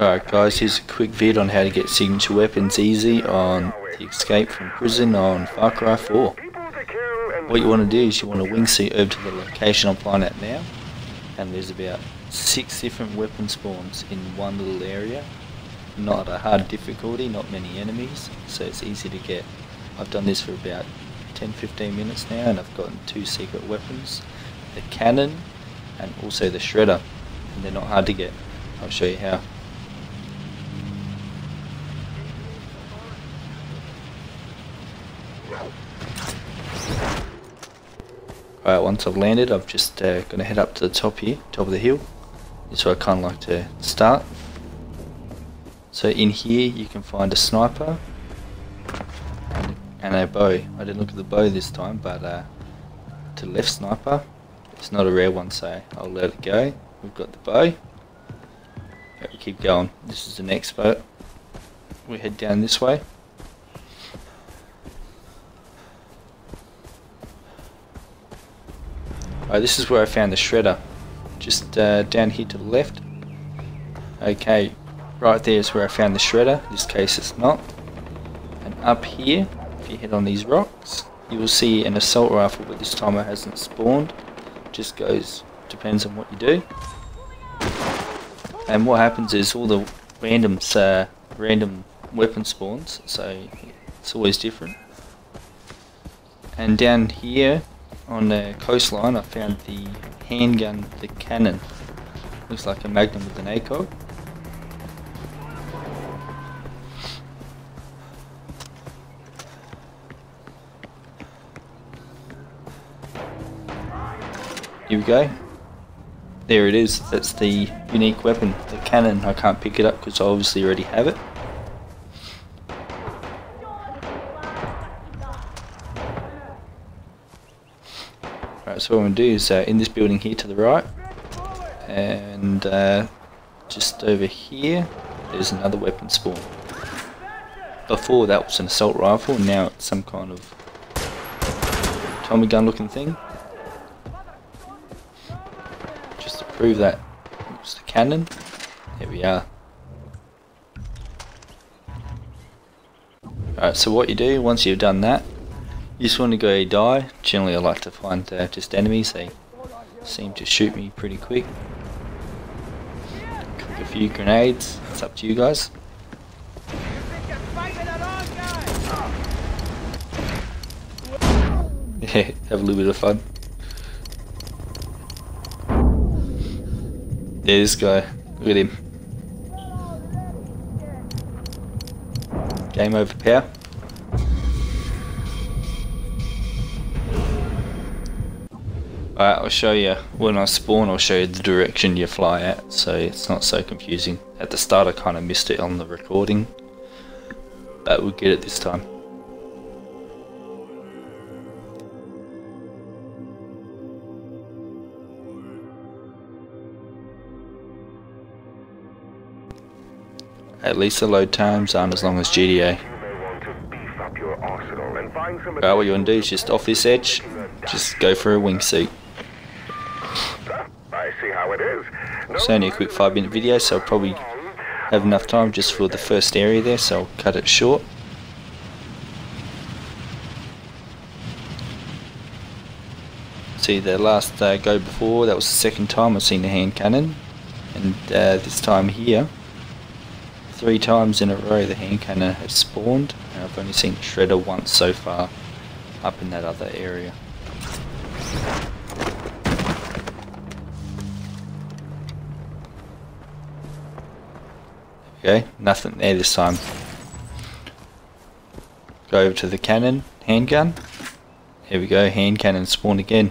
Alright guys, here's a quick vid on how to get signature weapons easy on the escape from prison on Far Cry 4. What you want to do is you want to wingsuit over to the location I'm flying at now and there's about six different weapon spawns in one little area. Not a hard difficulty, not many enemies, so it's easy to get. I've done this for about 10-15 minutes now and I've gotten two secret weapons. The cannon and also the shredder and they're not hard to get. I'll show you how. Alright, once I've landed, I'm just uh, going to head up to the top here, top of the hill. This is where I kind of like to start. So in here you can find a sniper and, a bow. I didn't look at the bow this time, but uh, to left sniper, it's not a rare one, so I'll let it go. We've got the bow. we keep going. This is the next boat. We head down this way. Alright, this is where I found the shredder. Just uh, down here to the left. Okay, right there is where I found the shredder. In this case it's not. And up here, if you hit on these rocks, you will see an assault rifle, but this time it hasn't spawned. Just goes, depends on what you do. And what happens is all the randoms, uh, random weapon spawns, so it's always different. And down here, on the coastline I found the handgun, the cannon. Looks like a magnum with an ACOG. Here we go. There it is. That's the unique weapon, the cannon. I can't pick it up because I obviously already have it. So what I'm going to do is uh, in this building here to the right, and uh, just over here, there's another weapon spawn. Before that was an assault rifle, now it's some kind of Tommy gun looking thing. Just to prove that it's the cannon. Here we are. Alright, so what you do once you've done that, you just want to go die. Generally I like to find uh, just enemies, they seem to shoot me pretty quick. Cook a few grenades, it's up to you guys. Yeah, have a little bit of fun. Yeah, this guy, look at him. Game over power. Alright, I'll show you, when I spawn I'll show you the direction you fly at, so it's not so confusing. At the start I kind of missed it on the recording, but we'll get it this time. At least the load times aren't as long as GTA. Alright, what you want to do is just off this edge, just go for a wingsuit. It's only a quick 5 minute video so I'll probably have enough time just for the first area there so I'll cut it short. See the last uh, go before that was the second time I've seen the hand cannon and uh, this time here three times in a row the hand cannon has spawned and I've only seen shredder once so far up in that other area. Okay, nothing there this time. Go over to the cannon, handgun. Here we go, hand cannon spawn again.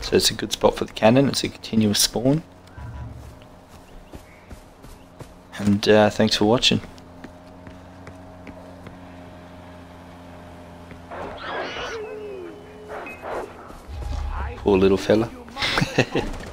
So it's a good spot for the cannon, it's a continuous spawn. And uh, thanks for watching. Poor little fella.